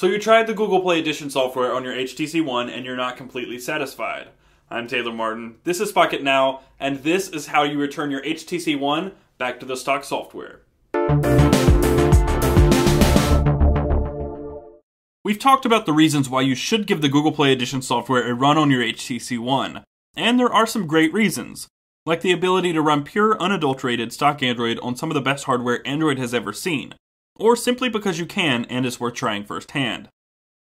So you tried the Google Play Edition software on your HTC One and you're not completely satisfied. I'm Taylor Martin, this is Pocketnow, and this is how you return your HTC One back to the stock software. We've talked about the reasons why you should give the Google Play Edition software a run on your HTC One, and there are some great reasons, like the ability to run pure, unadulterated stock Android on some of the best hardware Android has ever seen, or simply because you can and it's worth trying firsthand.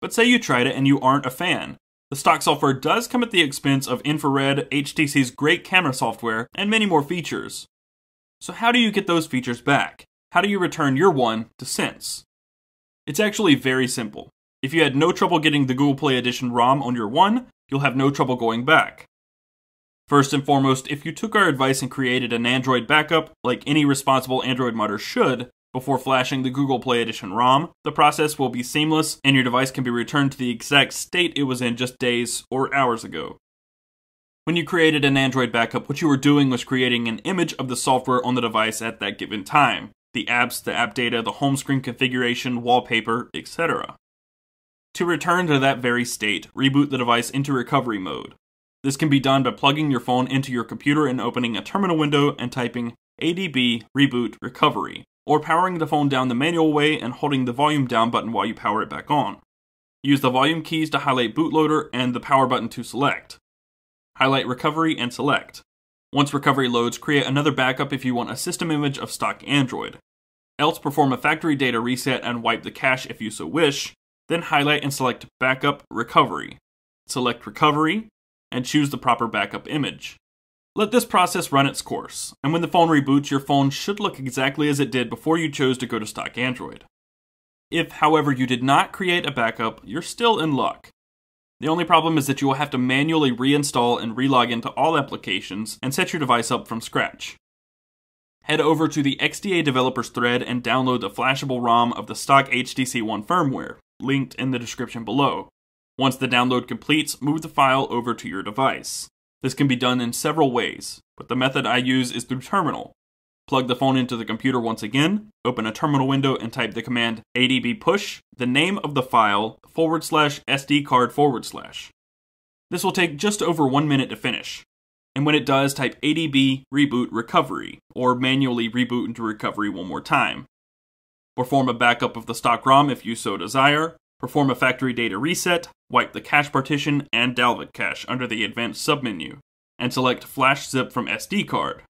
But say you tried it and you aren't a fan. The stock software does come at the expense of infrared, HTC's great camera software, and many more features. So, how do you get those features back? How do you return your one to Sense? It's actually very simple. If you had no trouble getting the Google Play Edition ROM on your one, you'll have no trouble going back. First and foremost, if you took our advice and created an Android backup, like any responsible Android modder should, before flashing the Google Play Edition ROM, the process will be seamless and your device can be returned to the exact state it was in just days or hours ago. When you created an Android backup, what you were doing was creating an image of the software on the device at that given time the apps, the app data, the home screen configuration, wallpaper, etc. To return to that very state, reboot the device into recovery mode. This can be done by plugging your phone into your computer and opening a terminal window and typing ADB reboot recovery or powering the phone down the manual way and holding the volume down button while you power it back on. Use the volume keys to highlight bootloader and the power button to select. Highlight recovery and select. Once recovery loads, create another backup if you want a system image of stock Android. Else perform a factory data reset and wipe the cache if you so wish, then highlight and select Backup Recovery. Select Recovery, and choose the proper backup image. Let this process run its course, and when the phone reboots, your phone should look exactly as it did before you chose to go to stock Android. If, however, you did not create a backup, you're still in luck. The only problem is that you will have to manually reinstall and relog into all applications and set your device up from scratch. Head over to the XDA developers thread and download the flashable ROM of the stock HTC One firmware, linked in the description below. Once the download completes, move the file over to your device. This can be done in several ways, but the method I use is through Terminal. Plug the phone into the computer once again, open a terminal window and type the command adb push, the name of the file, forward slash SD card forward slash. This will take just over one minute to finish. And when it does, type adb reboot recovery, or manually reboot into recovery one more time. Perform a backup of the stock ROM if you so desire, Perform a factory data reset, wipe the cache partition and Dalvik cache under the advanced submenu, and select Flash Zip from SD card.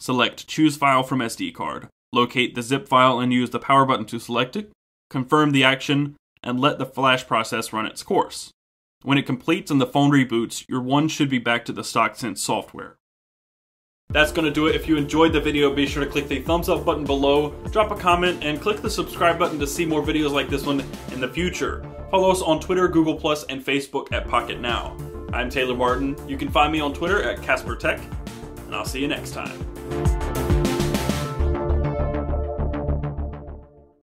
Select Choose File from SD card. Locate the zip file and use the power button to select it. Confirm the action, and let the flash process run its course. When it completes and the phone reboots, your one should be back to the stock Sense software. That's going to do it. If you enjoyed the video, be sure to click the thumbs up button below, drop a comment, and click the subscribe button to see more videos like this one in the future. Follow us on Twitter, Google+, and Facebook at Pocketnow. I'm Taylor Martin. You can find me on Twitter at Casper Tech, and I'll see you next time.